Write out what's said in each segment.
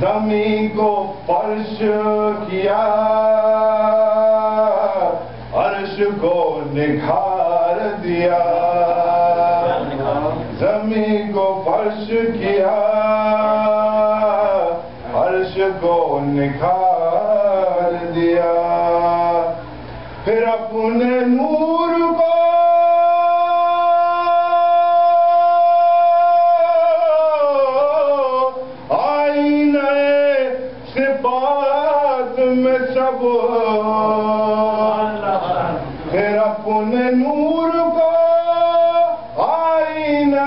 زمین کو فرش کیا؟ عرش کو نکھار دیا؟ زمین کو فرش کیا؟ عرش کو نکھار دیا؟ پھر اپنے نور بعد میں سب پھر اپنے نور کو آئینے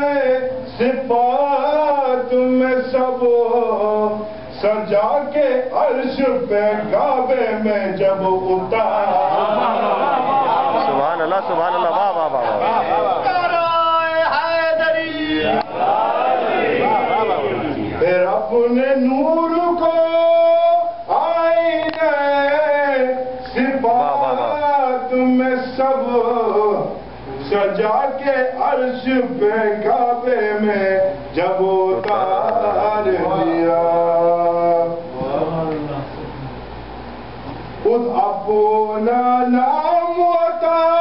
صفات میں سب سجا کے عرش پہ کعبے میں جب اتار بات میں سب سجا کے عرش پہ کعبے میں جب اتار دیا۔ خود اپنا نام ہوتا۔